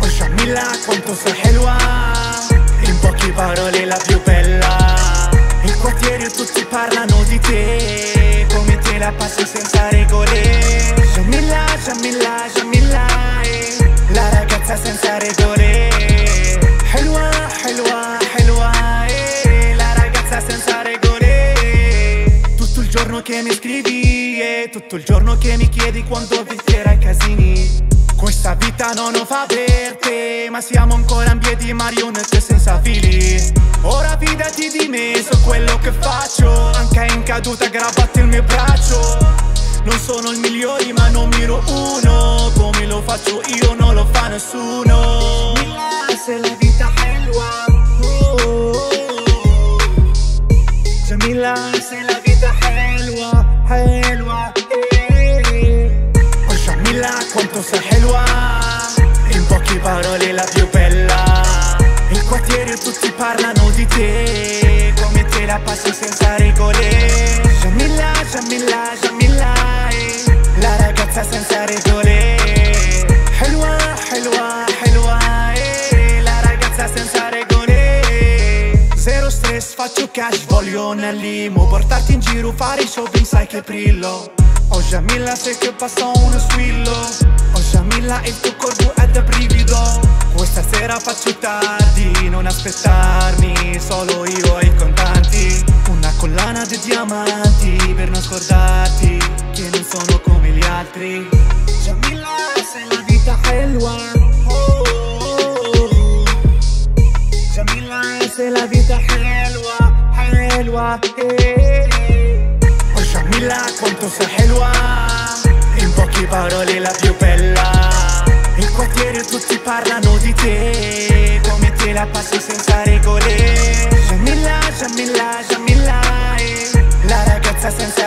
Oh Shamila quanto sei helwa In poche parole la più bella Il quartiere tutti parlano di te Come te la passi senza regole Shamila, Shamila, Shamila. Eh, la ragazza senza regole Helwa, helwa, helwa. Eh, la ragazza senza regole Tutto il giorno che mi scrivi bugie Tutto il giorno che mi chiedi quando vincerà i casini. Questa vita non lo fa per te Ma siamo ancora in piedi marionette senza fili. Ora fidati di me, so quello che faccio. Anche in caduta grabbati il mio braccio. Non sono il migliore ma non miro uno. Come lo faccio io non lo fa nessuno. Se la vita è il Jamila, se la Milano lei è la più bella. Il quartiere tutti parlano di te Come te la passi senza regole. Jamila, Jamila, Jamila eh. La ragazza senza regole. Helwa, helwa, helwa eh. La ragazza senza regole. Zero stress, faccio cash, voglio una limo. Portarti in giro, fare shopping, sai che brillo. Ho oh, Jamila, se che passa uno squillo brilla e il tuo corpo è da brivido. Questa sera faccio tardi, non aspettarmi Solo io e i contanti. Una collana di diamanti per non scordarti Che non sono come gli altri. Jamila, se la vita è oh, oh, oh, Jamila, la vita helwa, helwa. Oh Jamila, quanto sei helwa in poche parole la più bella quartiere tutti parlano di te Come te la passi senza regole Jamila, Jamila, Jamila eh. La ragazza senza